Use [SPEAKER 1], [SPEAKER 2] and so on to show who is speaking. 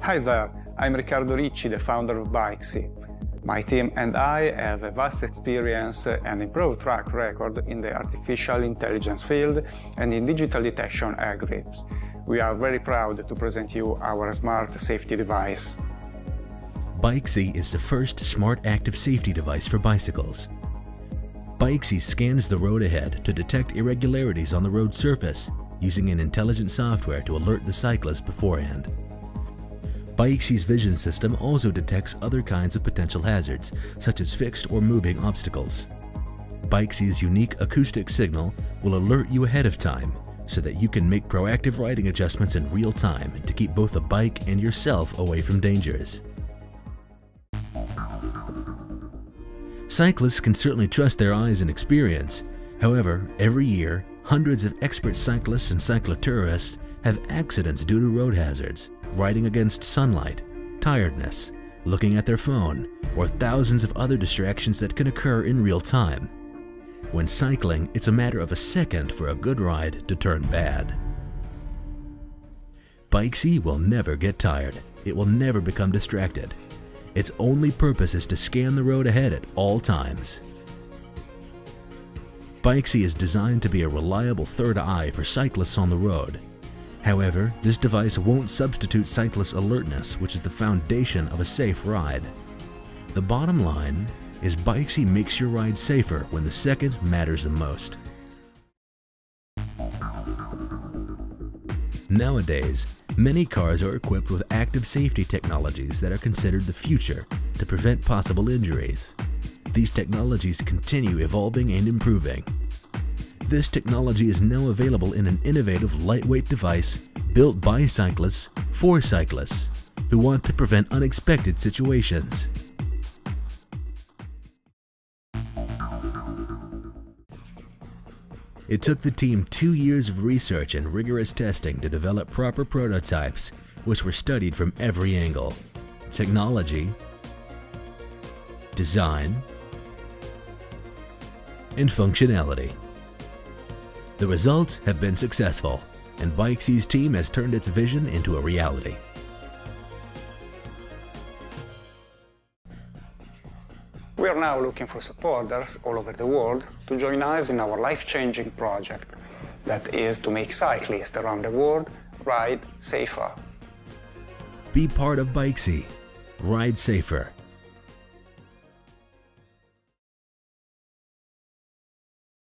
[SPEAKER 1] Hi there, I'm Riccardo Ricci, the founder of Byxee. My team and I have a vast experience and improved track record in the artificial intelligence field and in digital detection algorithms. We are very proud to present you our smart safety device.
[SPEAKER 2] Byxee is the first smart active safety device for bicycles. Byxee scans the road ahead to detect irregularities on the road surface using an intelligent software to alert the cyclist beforehand. Byxee's vision system also detects other kinds of potential hazards, such as fixed or moving obstacles. Byxee's unique acoustic signal will alert you ahead of time so that you can make proactive riding adjustments in real time to keep both the bike and yourself away from dangers. Cyclists can certainly trust their eyes and experience. However, every year, hundreds of expert cyclists and cyclotourists have accidents due to road hazards, riding against sunlight, tiredness, looking at their phone, or thousands of other distractions that can occur in real time. When cycling, it's a matter of a second for a good ride to turn bad. Byxee will never get tired. It will never become distracted. Its only purpose is to scan the road ahead at all times. Byxee is designed to be a reliable third eye for cyclists on the road. However, this device won't substitute cyclist alertness, which is the foundation of a safe ride. The bottom line is Byxee makes your ride safer when the second matters the most. Nowadays, many cars are equipped with active safety technologies that are considered the future to prevent possible injuries. These technologies continue evolving and improving. This technology is now available in an innovative lightweight device built by cyclists for cyclists who want to prevent unexpected situations. It took the team two years of research and rigorous testing to develop proper prototypes, which were studied from every angle. Technology, design, and functionality. The results have been successful, and Byxee's team has turned its vision into a reality.
[SPEAKER 1] We are now looking for supporters all over the world to join us in our life-changing project that is to make cyclists around the world ride safer.
[SPEAKER 2] Be part of Byxee. Ride safer.